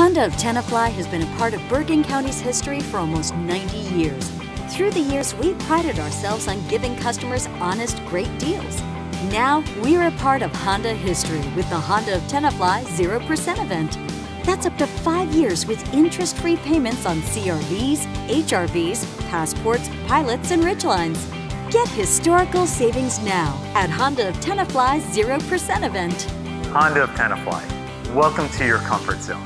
Honda of Tenafly has been a part of Bergen County's history for almost 90 years. Through the years, we've prided ourselves on giving customers honest, great deals. Now, we're a part of Honda history with the Honda of Tenafly 0% event. That's up to five years with interest free payments on CRVs, HRVs, passports, pilots, and Ridgelines. Get historical savings now at Honda of Tenafly 0% event. Honda of Tenafly. Welcome to your comfort zone.